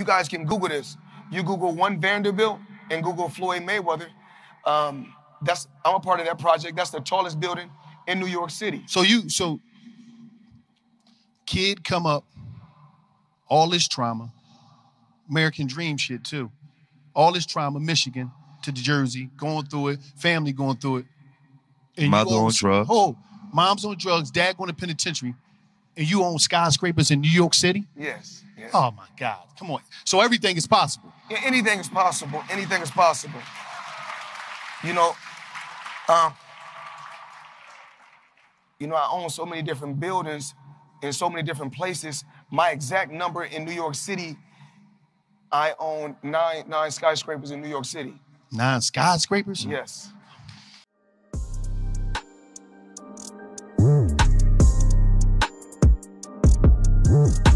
You guys can Google this. You Google one Vanderbilt and Google Floyd Mayweather. Um, that's I'm a part of that project. That's the tallest building in New York City. So you so kid come up, all this trauma, American dream shit too. All this trauma, Michigan to Jersey, going through it, family going through it. And you Mother on drugs. Oh, mom's on drugs, dad going to penitentiary, and you own skyscrapers in New York City? Yes. yes. Oh my God. Come on. So everything is possible. Yeah, anything is possible. Anything is possible. You know, um, you know, I own so many different buildings in so many different places. My exact number in New York City, I own nine nine skyscrapers in New York City. Nine skyscrapers? Yes. Woo.